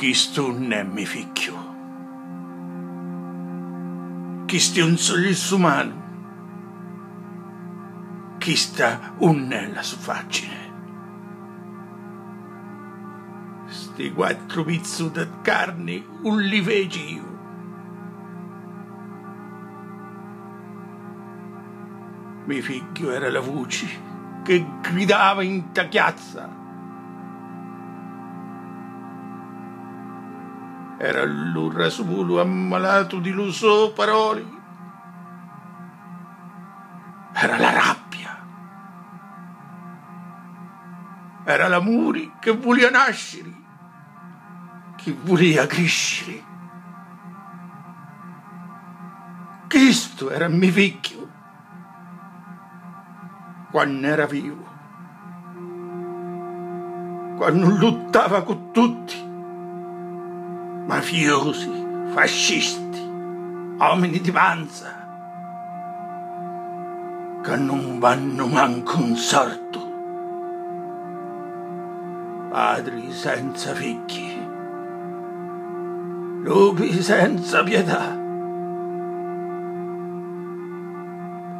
Questo non è mio figlio. Questo è un sorriso umano. Questa non è la sua facile. Sti quattro pizzu di carne un li feci io. Mio figlio era la voce che gridava in ta chiazza. Era l'urrasulu ammalato di luso parole. Era la rabbia. Era l'amore che voleva nascere, che voleva crescere. Questo era mio figlio quando era vivo, quando lottava con tutti mafiosi, fascisti, uomini di panza, che non vanno manco un sorto, padri senza figli, lupi senza pietà,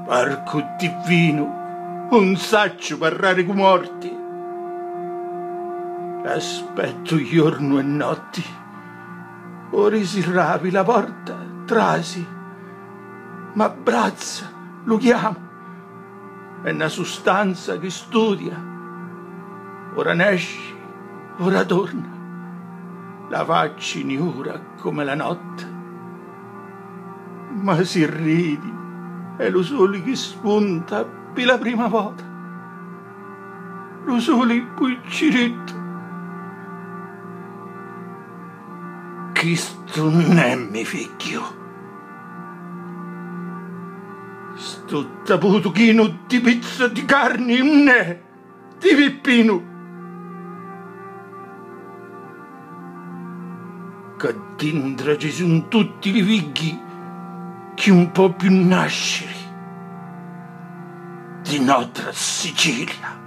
parco divino, un saccio per rari morti, aspetto giorno e notti Ora si rapi la porta, trasi, ma abbraccia, lo chiama. È una sostanza che studia. Ora nesce, ora torna. La faccia ignora come la notte. Ma si ridi, è lo sole che spunta per la prima volta. Lo sole pucciretto Mio figlio. Sto taputuchino di pizza di carne è di Peppino. Che dentro ci sono tutti i figli che un po' più nascere di nostra Sicilia.